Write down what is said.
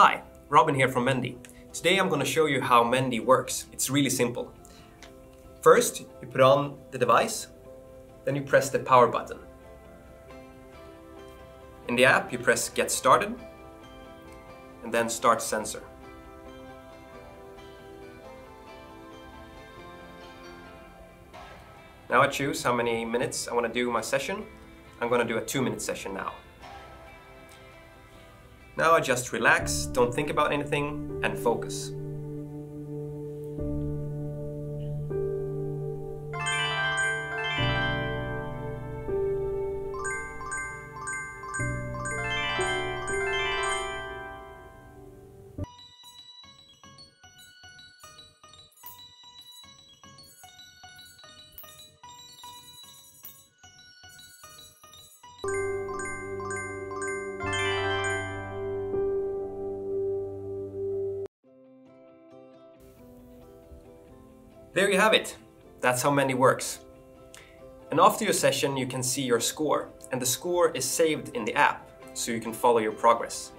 Hi, Robin here from Mendi. Today I'm going to show you how Mendi works. It's really simple. First, you put on the device, then you press the power button. In the app, you press Get Started, and then Start Sensor. Now I choose how many minutes I want to do my session. I'm going to do a two minute session now. Now just relax, don't think about anything, and focus. There you have it. That's how Mendi works. And after your session, you can see your score, and the score is saved in the app, so you can follow your progress.